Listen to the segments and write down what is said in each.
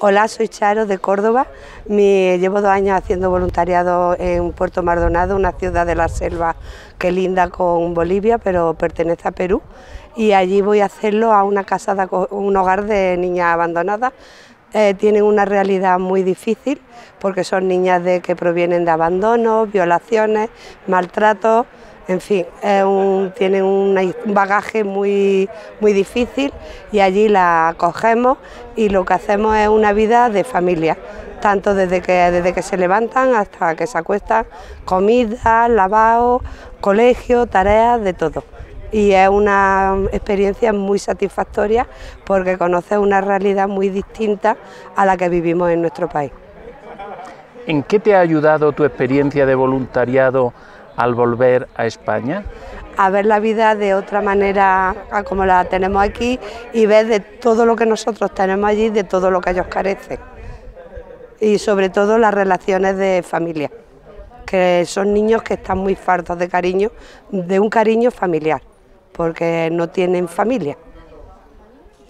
Hola, soy Charo de Córdoba. llevo dos años haciendo voluntariado en Puerto Maldonado, una ciudad de la selva que linda con Bolivia, pero pertenece a Perú. Y allí voy a hacerlo a una casa, de, un hogar de niñas abandonadas. Eh, tienen una realidad muy difícil porque son niñas de, que provienen de abandonos, violaciones, maltratos en fin, tienen un bagaje muy, muy difícil y allí la acogemos y lo que hacemos es una vida de familia, tanto desde que, desde que se levantan hasta que se acuestan, comida, lavado, colegio, tareas, de todo. Y es una experiencia muy satisfactoria porque conoces una realidad muy distinta a la que vivimos en nuestro país. ¿En qué te ha ayudado tu experiencia de voluntariado al volver a España? A ver la vida de otra manera como la tenemos aquí y ver de todo lo que nosotros tenemos allí, de todo lo que ellos carecen. Y sobre todo las relaciones de familia, que son niños que están muy fartos de cariño, de un cariño familiar, porque no tienen familia.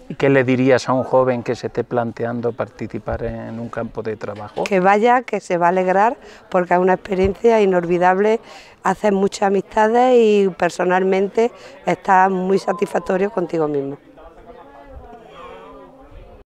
¿Y qué le dirías a un joven que se esté planteando participar en un campo de trabajo? Que vaya, que se va a alegrar, porque es una experiencia inolvidable, haces muchas amistades y personalmente estás muy satisfactorio contigo mismo.